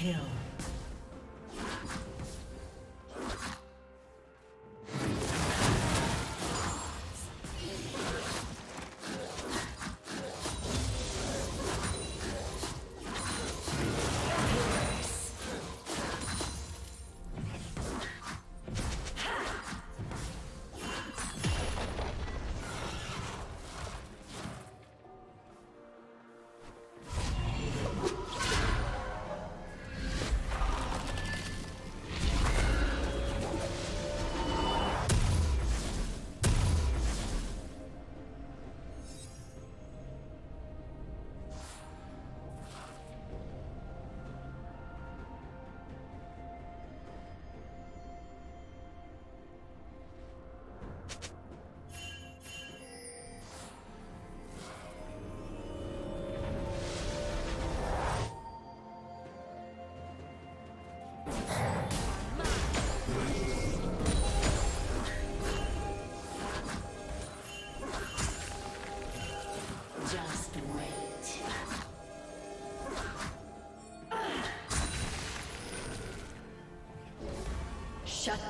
kill.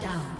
Shut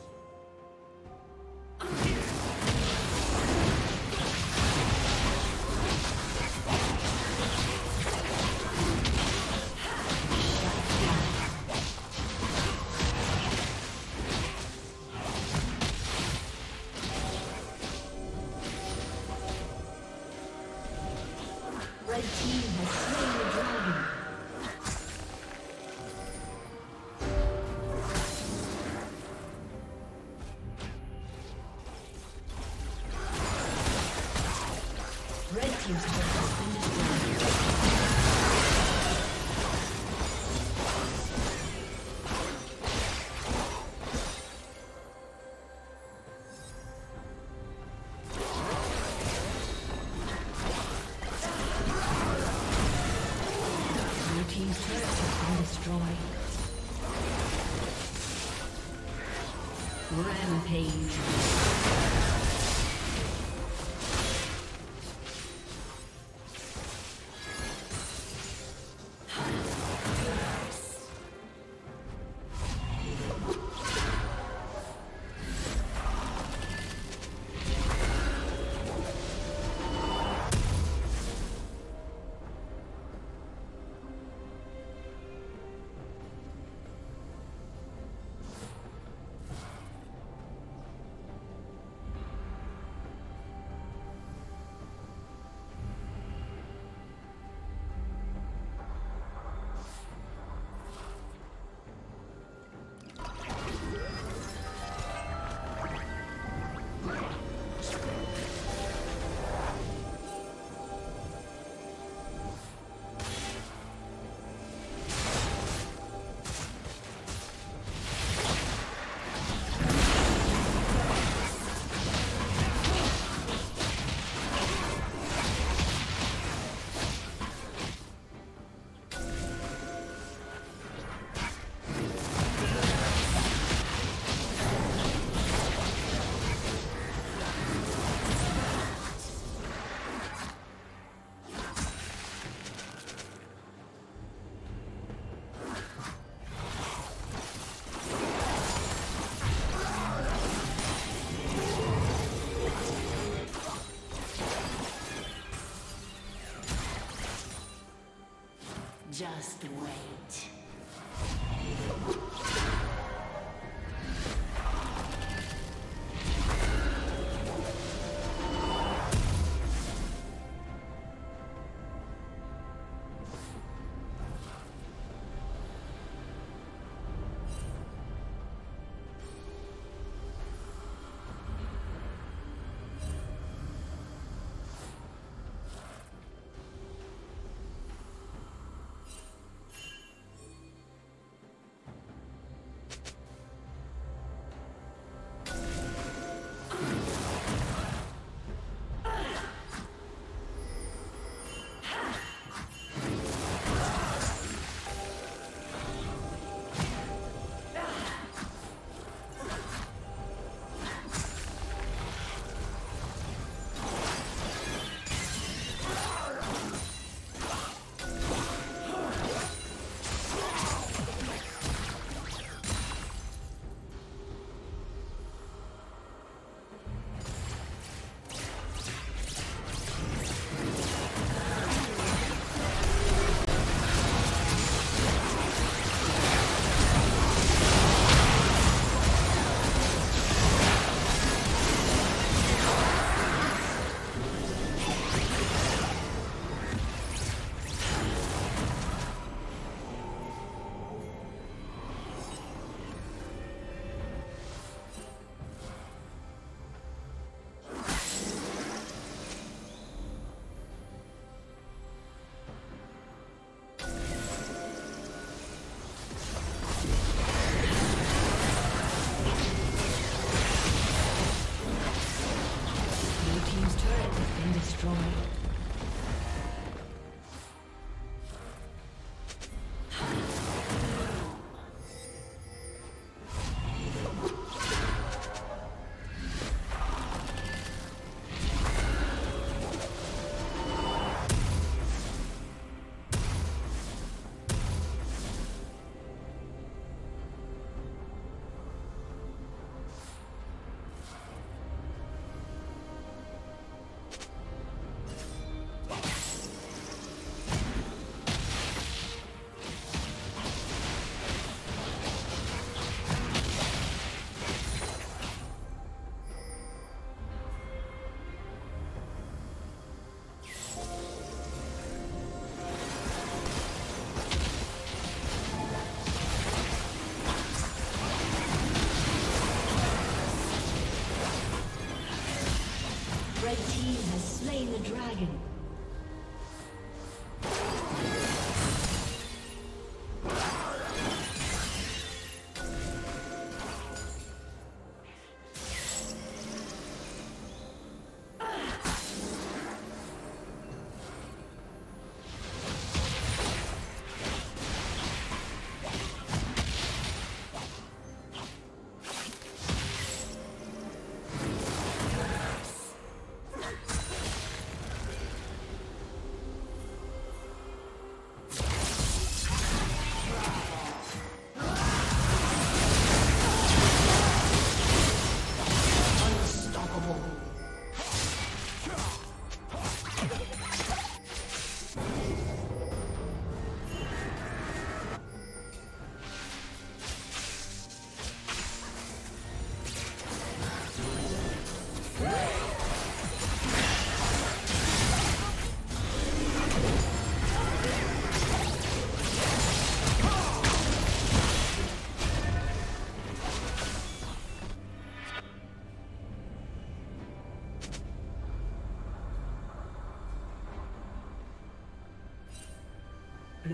team's turret. Just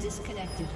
Disconnected.